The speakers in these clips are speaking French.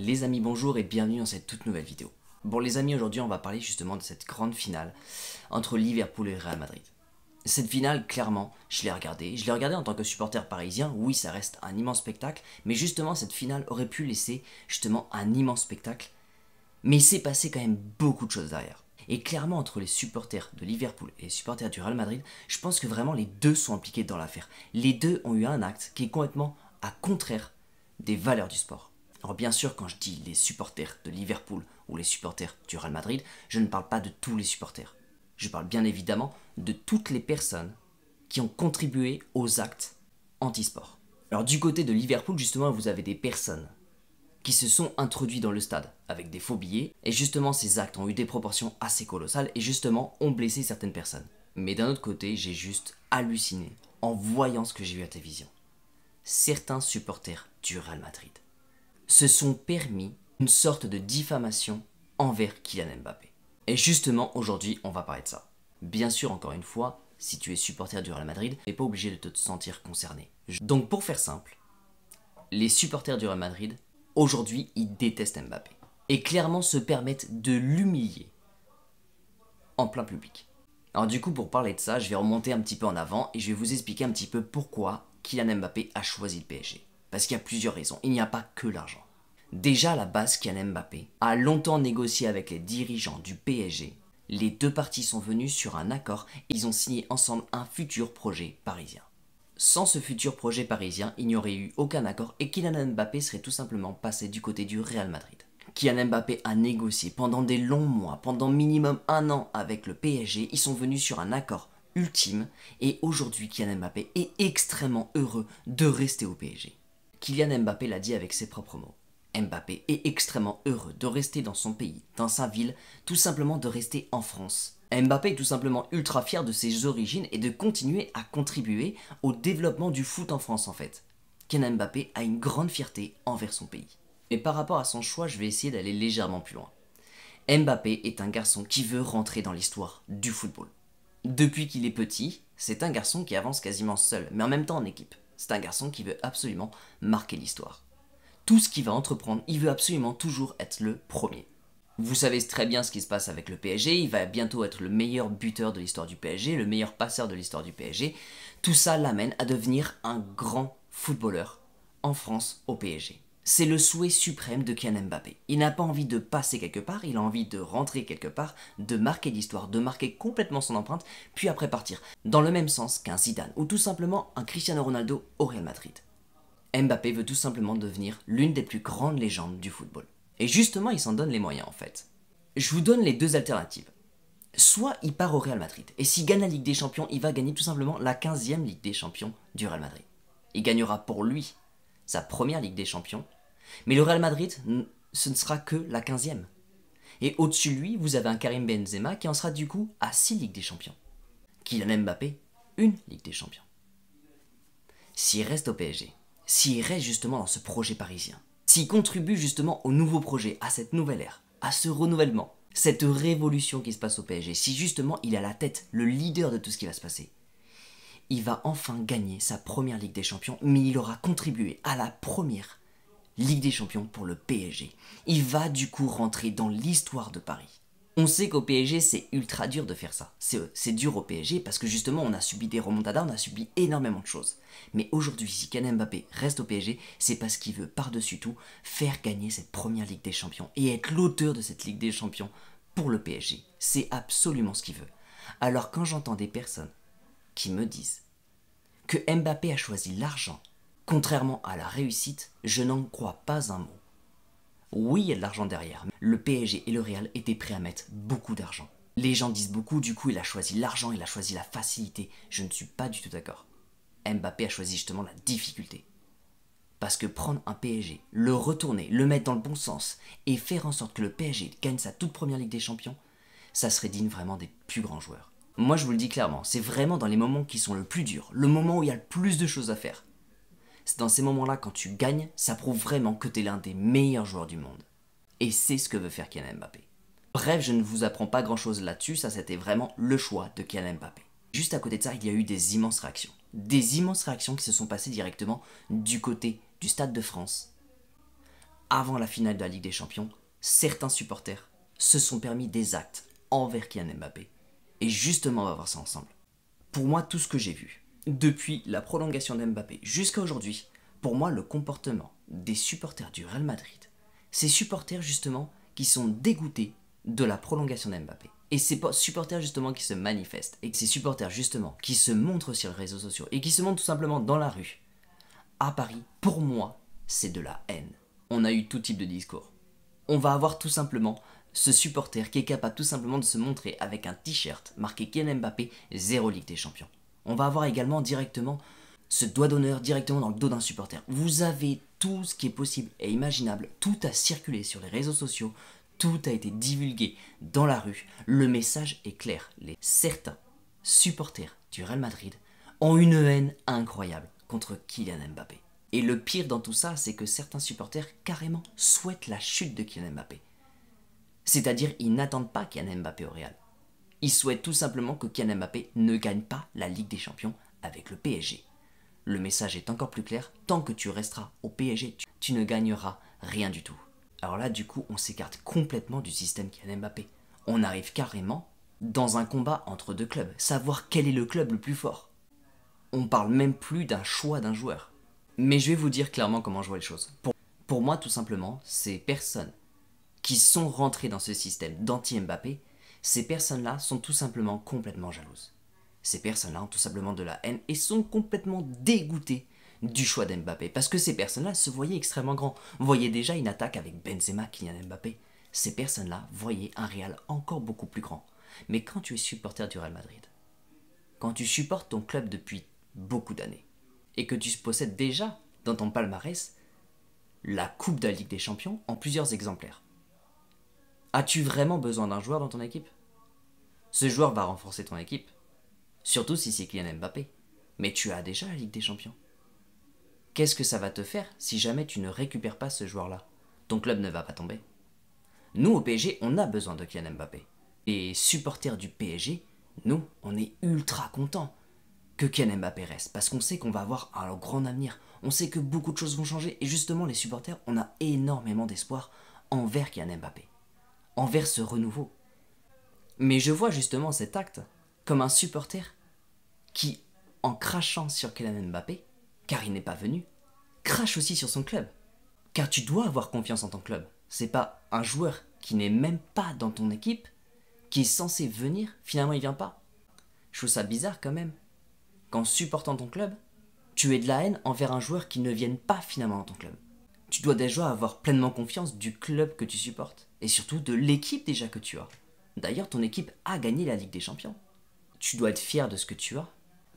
Les amis, bonjour et bienvenue dans cette toute nouvelle vidéo. Bon les amis, aujourd'hui on va parler justement de cette grande finale entre Liverpool et Real Madrid. Cette finale, clairement, je l'ai regardée. Je l'ai regardée en tant que supporter parisien. Oui, ça reste un immense spectacle. Mais justement, cette finale aurait pu laisser justement un immense spectacle. Mais il s'est passé quand même beaucoup de choses derrière. Et clairement, entre les supporters de Liverpool et les supporters du Real Madrid, je pense que vraiment les deux sont impliqués dans l'affaire. Les deux ont eu un acte qui est complètement à contraire des valeurs du sport. Alors bien sûr, quand je dis les supporters de Liverpool ou les supporters du Real Madrid, je ne parle pas de tous les supporters. Je parle bien évidemment de toutes les personnes qui ont contribué aux actes anti-sport. Alors du côté de Liverpool, justement, vous avez des personnes qui se sont introduits dans le stade avec des faux billets, et justement ces actes ont eu des proportions assez colossales et justement ont blessé certaines personnes. Mais d'un autre côté, j'ai juste halluciné en voyant ce que j'ai vu à la télévision. Certains supporters du Real Madrid se sont permis une sorte de diffamation envers Kylian Mbappé. Et justement, aujourd'hui, on va parler de ça. Bien sûr, encore une fois, si tu es supporter du Real Madrid, tu n'es pas obligé de te sentir concerné. Donc pour faire simple, les supporters du Real Madrid, aujourd'hui, ils détestent Mbappé. Et clairement se permettent de l'humilier en plein public. Alors du coup, pour parler de ça, je vais remonter un petit peu en avant et je vais vous expliquer un petit peu pourquoi Kylian Mbappé a choisi le PSG. Parce qu'il y a plusieurs raisons. Il n'y a pas que l'argent. Déjà la base, Kylian Mbappé a longtemps négocié avec les dirigeants du PSG. Les deux parties sont venues sur un accord et ils ont signé ensemble un futur projet parisien. Sans ce futur projet parisien, il n'y aurait eu aucun accord et Kylian Mbappé serait tout simplement passé du côté du Real Madrid. Kylian Mbappé a négocié pendant des longs mois, pendant minimum un an avec le PSG, ils sont venus sur un accord ultime et aujourd'hui Kylian Mbappé est extrêmement heureux de rester au PSG. Kylian Mbappé l'a dit avec ses propres mots. Mbappé est extrêmement heureux de rester dans son pays, dans sa ville, tout simplement de rester en France. Mbappé est tout simplement ultra fier de ses origines et de continuer à contribuer au développement du foot en France en fait. Kylian Mbappé a une grande fierté envers son pays. Mais par rapport à son choix, je vais essayer d'aller légèrement plus loin. Mbappé est un garçon qui veut rentrer dans l'histoire du football. Depuis qu'il est petit, c'est un garçon qui avance quasiment seul, mais en même temps en équipe. C'est un garçon qui veut absolument marquer l'histoire. Tout ce qu'il va entreprendre, il veut absolument toujours être le premier. Vous savez très bien ce qui se passe avec le PSG, il va bientôt être le meilleur buteur de l'histoire du PSG, le meilleur passeur de l'histoire du PSG. Tout ça l'amène à devenir un grand footballeur en France au PSG. C'est le souhait suprême de Kylian Mbappé. Il n'a pas envie de passer quelque part, il a envie de rentrer quelque part, de marquer l'histoire, de marquer complètement son empreinte, puis après partir. Dans le même sens qu'un Zidane ou tout simplement un Cristiano Ronaldo au Real Madrid. Mbappé veut tout simplement devenir l'une des plus grandes légendes du football. Et justement, il s'en donne les moyens en fait. Je vous donne les deux alternatives. Soit il part au Real Madrid, et s'il gagne la Ligue des Champions, il va gagner tout simplement la 15e Ligue des Champions du Real Madrid. Il gagnera pour lui sa première Ligue des Champions, mais le Real Madrid, ce ne sera que la 15e. Et au-dessus de lui, vous avez un Karim Benzema qui en sera du coup à 6 Ligues des Champions. Kylian Mbappé, une Ligue des Champions. S'il reste au PSG, s'il reste justement dans ce projet parisien, s'il contribue justement au nouveau projet, à cette nouvelle ère, à ce renouvellement, cette révolution qui se passe au PSG, si justement il est à la tête, le leader de tout ce qui va se passer, il va enfin gagner sa première Ligue des Champions, mais il aura contribué à la première Ligue des Champions pour le PSG. Il va du coup rentrer dans l'histoire de Paris. On sait qu'au PSG, c'est ultra dur de faire ça. C'est dur au PSG parce que justement, on a subi des remontadas, on a subi énormément de choses. Mais aujourd'hui, si Kylian Mbappé reste au PSG, c'est parce qu'il veut par-dessus tout faire gagner cette première Ligue des Champions et être l'auteur de cette Ligue des Champions pour le PSG. C'est absolument ce qu'il veut. Alors quand j'entends des personnes qui me disent que Mbappé a choisi l'argent Contrairement à la réussite, je n'en crois pas un mot. Oui, il y a de l'argent derrière. Le PSG et le Real étaient prêts à mettre beaucoup d'argent. Les gens disent beaucoup, du coup il a choisi l'argent, il a choisi la facilité. Je ne suis pas du tout d'accord. Mbappé a choisi justement la difficulté. Parce que prendre un PSG, le retourner, le mettre dans le bon sens et faire en sorte que le PSG gagne sa toute première Ligue des Champions, ça serait digne vraiment des plus grands joueurs. Moi je vous le dis clairement, c'est vraiment dans les moments qui sont le plus durs, le moment où il y a le plus de choses à faire, c'est dans ces moments-là, quand tu gagnes, ça prouve vraiment que tu es l'un des meilleurs joueurs du monde. Et c'est ce que veut faire Kylian Mbappé. Bref, je ne vous apprends pas grand-chose là-dessus, ça c'était vraiment le choix de Kylian Mbappé. Juste à côté de ça, il y a eu des immenses réactions. Des immenses réactions qui se sont passées directement du côté du Stade de France avant la finale de la Ligue des Champions, certains supporters se sont permis des actes envers Kylian Mbappé. Et justement, on va voir ça ensemble. Pour moi, tout ce que j'ai vu, depuis la prolongation d'Mbappé jusqu'à aujourd'hui, pour moi, le comportement des supporters du Real Madrid, ces supporters justement qui sont dégoûtés de la prolongation d'Mbappé. Et ces supporters justement qui se manifestent, et ces supporters justement qui se montrent sur les réseaux sociaux, et qui se montrent tout simplement dans la rue, à Paris, pour moi, c'est de la haine. On a eu tout type de discours. On va avoir tout simplement ce supporter qui est capable tout simplement de se montrer avec un t-shirt marqué Kylian Mbappé, zéro Ligue des Champions. On va avoir également directement ce doigt d'honneur directement dans le dos d'un supporter. Vous avez tout ce qui est possible et imaginable, tout a circulé sur les réseaux sociaux, tout a été divulgué dans la rue. Le message est clair. Les certains supporters du Real Madrid ont une haine incroyable contre Kylian Mbappé. Et le pire dans tout ça, c'est que certains supporters carrément souhaitent la chute de Kylian Mbappé. C'est-à-dire, ils n'attendent pas Kylian Mbappé au Real. Ils souhaitent tout simplement que Kylian Mbappé ne gagne pas la Ligue des Champions avec le PSG. Le message est encore plus clair, tant que tu resteras au PSG, tu, ne gagneras rien du tout. Alors là, du coup, on s'écarte complètement du système Kylian Mbappé. On arrive carrément dans un combat entre deux clubs, savoir quel est le club le plus fort. On parle même plus d'un choix d'un joueur. Mais je vais vous dire clairement comment je vois les choses. Pour, pour moi, tout simplement, ces personnes qui sont rentrées dans ce système d'anti-Mbappé, ces personnes-là sont tout simplement complètement jalouses. Ces personnes-là ont tout simplement de la haine et sont complètement dégoûtées du choix d'Mbappé. Parce que ces personnes-là se voyaient extrêmement grands. Voyaient déjà une attaque avec Benzema, Kylian Mbappé. Ces personnes-là voyaient un Real encore beaucoup plus grand. Mais quand tu es supporter du Real Madrid, quand tu supportes ton club depuis beaucoup d'années, et que tu possèdes déjà dans ton palmarès la Coupe de la Ligue des Champions en plusieurs exemplaires, as-tu vraiment besoin d'un joueur dans ton équipe? Ce joueur va renforcer ton équipe, Surtout si c'est Kylian Mbappé. Mais tu as déjà la Ligue des Champions. Qu'est-ce que ça va te faire si jamais tu ne récupères pas ce joueur-là? Ton club ne va pas tomber. Nous, au PSG, on a besoin de Kylian Mbappé. Et supporters du PSG, nous, on est ultra contents que Kylian Mbappé reste. Parce qu'on sait qu'on va avoir un grand avenir. On sait que beaucoup de choses vont changer. Et justement, les supporters, on a énormément d'espoir envers Kylian Mbappé. Envers ce renouveau. Mais je vois justement cet acte comme un supporter qui, en crachant sur Kylian Mbappé, car il n'est pas venu, crache aussi sur son club. Car tu dois avoir confiance en ton club. C'est pas un joueur qui n'est même pas dans ton équipe qui est censé venir, finalement il vient pas. Je trouve ça bizarre quand même. Qu'en supportant ton club, tu aies de la haine envers un joueur qui ne vienne pas finalement dans ton club. Tu dois déjà avoir pleinement confiance du club que tu supportes et surtout de l'équipe déjà que tu as. D'ailleurs, ton équipe a gagné la Ligue des Champions. Tu dois être fier de ce que tu as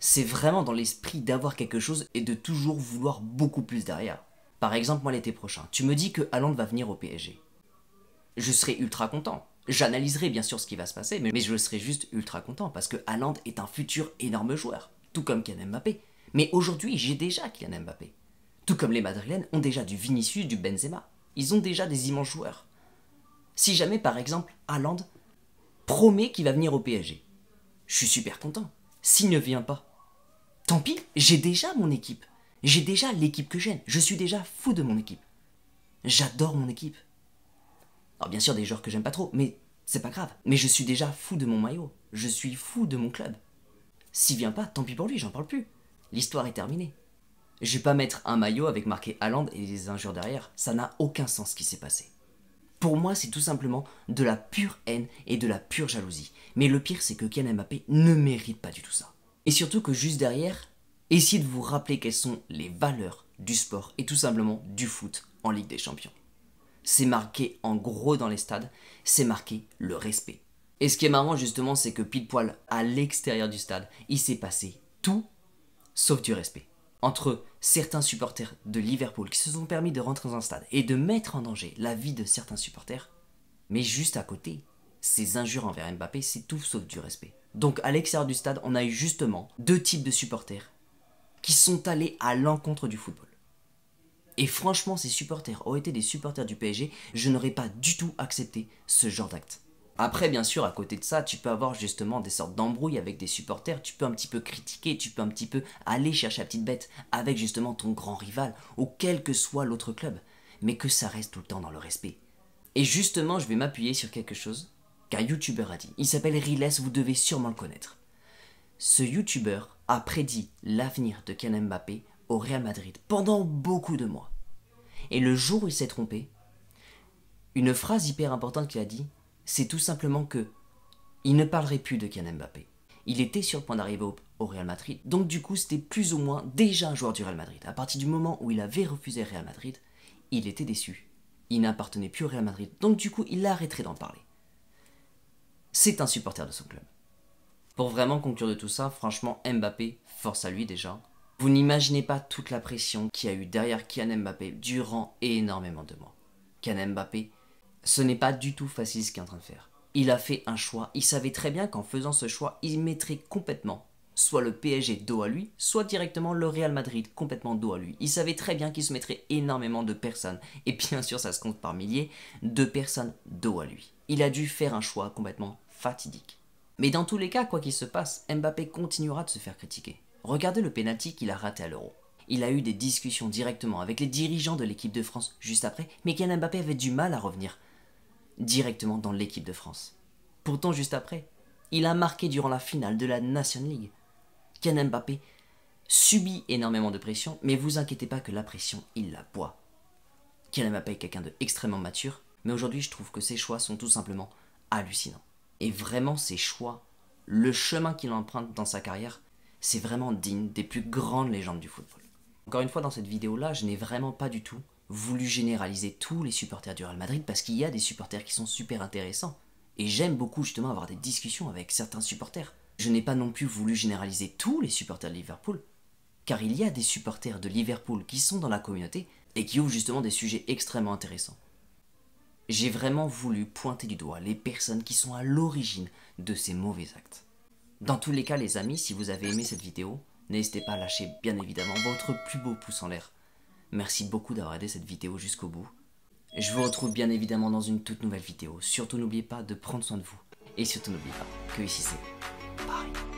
c'est vraiment dans l'esprit d'avoir quelque chose et de toujours vouloir beaucoup plus derrière. Par exemple, moi l'été prochain, tu me dis que Haaland va venir au PSG. Je serai ultra content. J'analyserai bien sûr ce qui va se passer, mais je serai juste ultra content parce que Haaland est un futur énorme joueur, tout comme Kylian Mbappé. Mais aujourd'hui, j'ai déjà Kylian Mbappé. Tout comme les Madrilènes ont déjà du Vinicius, du Benzema. Ils ont déjà des immenses joueurs. Si jamais, par exemple, Haaland promet qu'il va venir au PSG, je suis super content. S'il ne vient pas, Tant pis, j'ai déjà mon équipe. J'ai déjà l'équipe que j'aime. Je suis déjà fou de mon équipe. J'adore mon équipe. Alors bien sûr des joueurs que j'aime pas trop, mais c'est pas grave. Mais je suis déjà fou de mon maillot. Je suis fou de mon club. S'il vient pas, tant pis pour lui, j'en parle plus. L'histoire est terminée. Je vais pas mettre un maillot avec marqué Haaland et des injures derrière. Ça n'a aucun sens ce qui s'est passé. Pour moi, c'est tout simplement de la pure haine et de la pure jalousie. Mais le pire, c'est que Ken Mbappé ne mérite pas du tout ça. Et surtout que juste derrière, essayez de vous rappeler quelles sont les valeurs du sport et tout simplement du foot en Ligue des Champions. C'est marqué en gros dans les stades, c'est marqué le respect. Et ce qui est marrant justement, c'est que pile poil à l'extérieur du stade, il s'est passé tout sauf du respect. Entre certains supporters de Liverpool qui se sont permis de rentrer dans un stade et de mettre en danger la vie de certains supporters, mais juste à côté, ces injures envers Mbappé, c'est tout sauf du respect. Donc à l'extérieur du stade, on a eu justement deux types de supporters qui sont allés à l'encontre du football. Et franchement, ces supporters auraient été des supporters du PSG, je n'aurais pas du tout accepté ce genre d'acte. Après, bien sûr, à côté de ça, tu peux avoir justement des sortes d'embrouilles avec des supporters, tu peux un petit peu critiquer, tu peux un petit peu aller chercher la petite bête avec justement ton grand rival ou quel que soit l'autre club. mais que ça reste tout le temps dans le respect. Et justement, je vais m'appuyer sur quelque chose qu'un youtubeur a dit. Il s'appelle Riles, vous devez sûrement le connaître. Ce youtubeur a prédit l'avenir de Ken Mbappé au Real Madrid pendant beaucoup de mois. Et le jour où il s'est trompé, une phrase hyper importante qu'il a dit, c'est tout simplement que il ne parlerait plus de Ken Mbappé. Il était sur le point d'arriver au, Real Madrid, donc du coup c'était plus ou moins déjà un joueur du Real Madrid. À partir du moment où il avait refusé Real Madrid, il était déçu. Il n'appartenait plus au Real Madrid, donc du coup il arrêterait d'en parler. C'est un supporter de son club. Pour vraiment conclure de tout ça, franchement, Mbappé, force à lui déjà. Vous n'imaginez pas toute la pression qu'il y a eu derrière Kylian Mbappé durant énormément de mois. Kylian Mbappé, ce n'est pas du tout facile ce qu'il est en train de faire. Il a fait un choix, il savait très bien qu'en faisant ce choix, il mettrait complètement soit le PSG dos à lui, soit directement le Real Madrid complètement dos à lui. Il savait très bien qu'il se mettrait énormément de personnes, et bien sûr ça se compte par milliers, de personnes dos à lui. Il a dû faire un choix complètement fatidique. Mais dans tous les cas, quoi qu'il se passe, Mbappé continuera de se faire critiquer. Regardez le penalty qu'il a raté à l'Euro. Il a eu des discussions directement avec les dirigeants de l'équipe de France juste après, mais Kylian Mbappé avait du mal à revenir directement dans l'équipe de France. Pourtant, juste après, il a marqué durant la finale de la Nation League. Kylian Mbappé subit énormément de pression, mais vous inquiétez pas que la pression, il la boit. Kylian Mbappé est quelqu'un d'extrêmement mature, mais aujourd'hui je trouve que ses choix sont tout simplement hallucinants. Et vraiment ses choix, le chemin qu'il emprunte dans sa carrière, c'est vraiment digne des plus grandes légendes du football. Encore une fois, dans cette vidéo-là, je n'ai vraiment pas du tout voulu généraliser tous les supporters du Real Madrid parce qu'il y a des supporters qui sont super intéressants. Et j'aime beaucoup justement avoir des discussions avec certains supporters. Je n'ai pas non plus voulu généraliser tous les supporters de Liverpool, car il y a des supporters de Liverpool qui sont dans la communauté et qui ouvrent justement des sujets extrêmement intéressants. J'ai vraiment voulu pointer du doigt les personnes qui sont à l'origine de ces mauvais actes. Dans tous les cas les amis, si vous avez aimé cette vidéo, n'hésitez pas à lâcher bien évidemment votre plus beau pouce en l'air. Merci beaucoup d'avoir aidé cette vidéo jusqu'au bout. Je vous retrouve bien évidemment dans une toute nouvelle vidéo. Surtout n'oubliez pas de prendre soin de vous. Et surtout n'oubliez pas que ici c'est Paris.